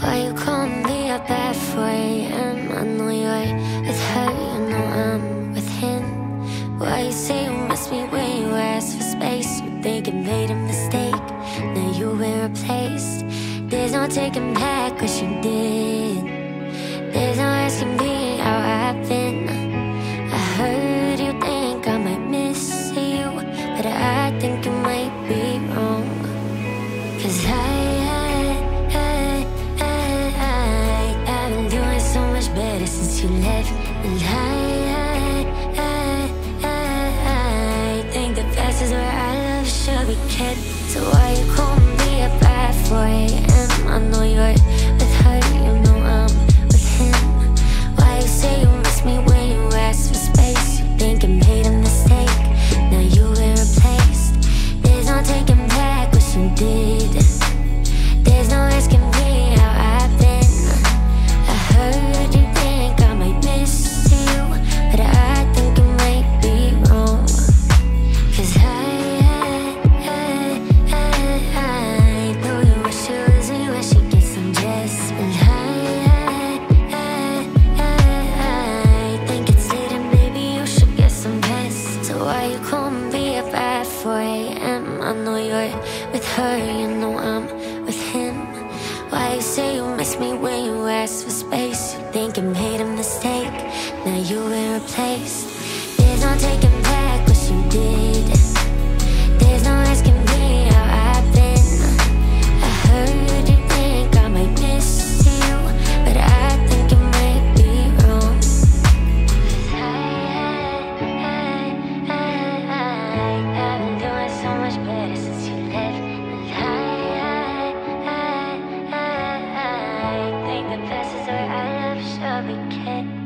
Why you call me up at 4 a.m. I know you're with her, you know I'm with him. Why you say you miss me when you ask for space You think you made a mistake, now you've been replaced. There's no taking back what you did weekend, so why you call? won't be a bad 4 a.m. I know you're with her, you know I'm with him. Why you say you miss me when you ask for space? You think I made a mistake, now you were replaced. cat.